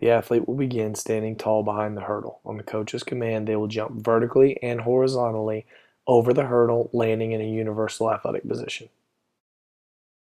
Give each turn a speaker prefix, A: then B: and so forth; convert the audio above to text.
A: The athlete will begin standing tall behind the hurdle. On the coach's command, they will jump vertically and horizontally over the hurdle, landing in a universal athletic position.